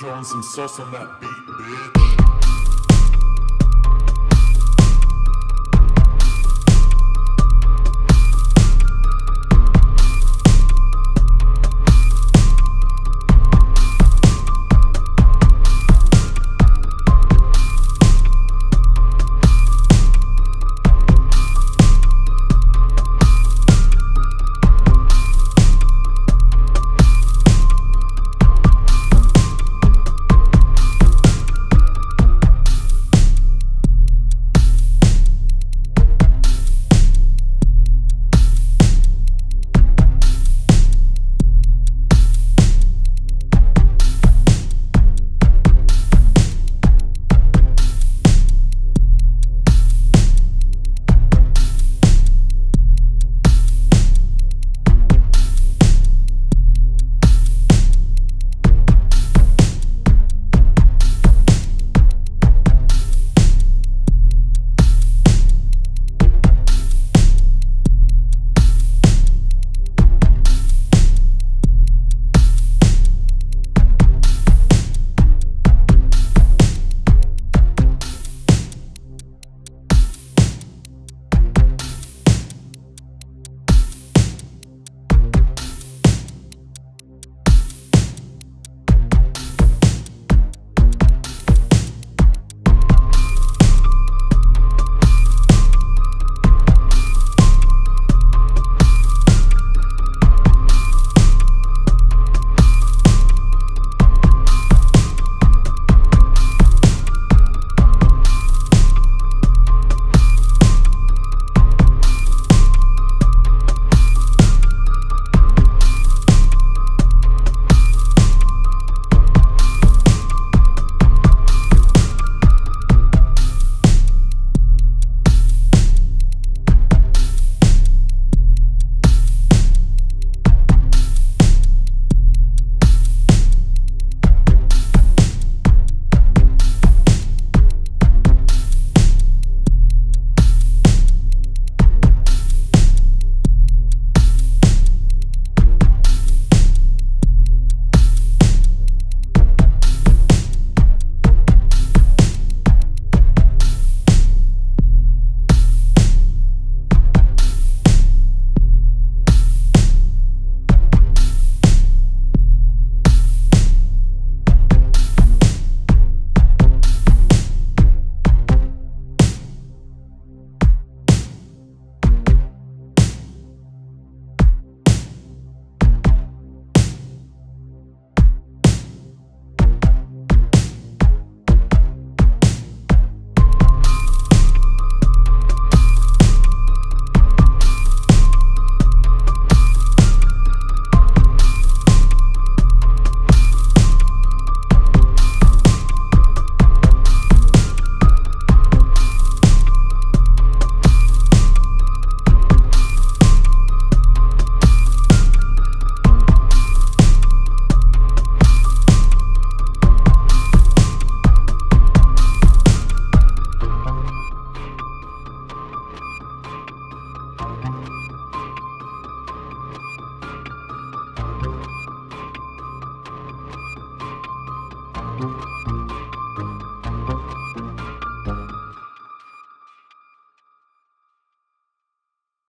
Throwing some sauce on that beat, bitch.